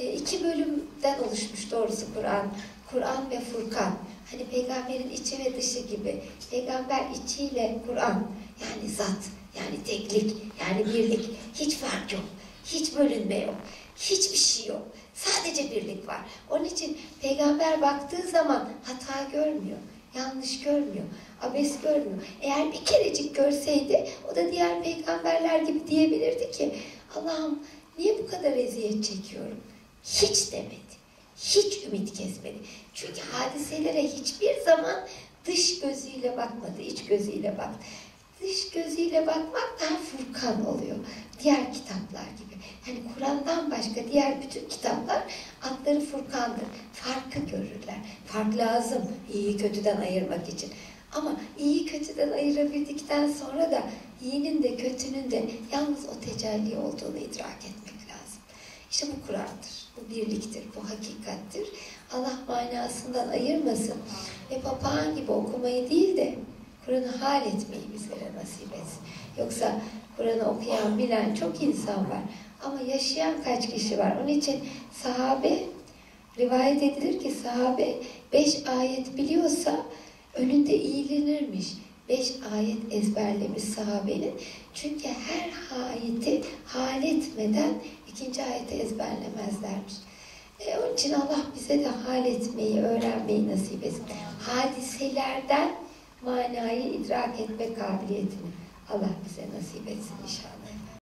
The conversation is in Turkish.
e, iki bölümden oluşmuş doğrusu Kur'an. Kur'an ve Furkan. Hani peygamberin içi ve dışı gibi. Peygamber içiyle Kur'an. Yani zat, yani teklik, yani birlik. Hiç fark yok. Hiç bölünme yok. Hiçbir şey yok. Sadece birlik var. Onun için peygamber baktığı zaman hata görmüyor. Yanlış görmüyor. Abes görmüyor. Eğer bir kerecik görseydi o da diğer peygamberler gibi diyebilirdi ki Allah'ım niye bu kadar eziyet çekiyorum? Hiç demedi. Hiç ümit kesmedi. Çünkü hadiselere hiçbir zaman dış gözüyle bakmadı, iç gözüyle baktı. Dış gözüyle bakmak daha Furkan oluyor. Diğer kitaplar gibi. Yani Kur'an'dan başka diğer bütün kitaplar adları Furkan'dır. Farkı görürler. Fark lazım iyi kötüden ayırmak için. Ama iyi kötüden ayırabildikten sonra da iyinin de kötünün de yalnız o tecelli olduğunu idrak etmek lazım. İşte bu Kur'an'dır, bu birliktir, bu hakikattir. Allah manasından ayırmasın ve papağan gibi okumayı değil de Kur'an'ı hal etmeyi bizlere nasip etsin. Yoksa Kur'an'ı okuyan, bilen çok insan var. Ama yaşayan kaç kişi var? Onun için sahabe, rivayet edilir ki sahabe beş ayet biliyorsa önünde iyilenirmiş. Beş ayet ezberlemiş sahabenin. Çünkü her ayeti hal etmeden ikinci ayeti ezberlemezlermiş. E, onun için Allah bize de hal etmeyi, öğrenmeyi nasip etsin. Hadiselerden manayı idrak etme kabiliyetini Allah bize nasip etsin inşallah.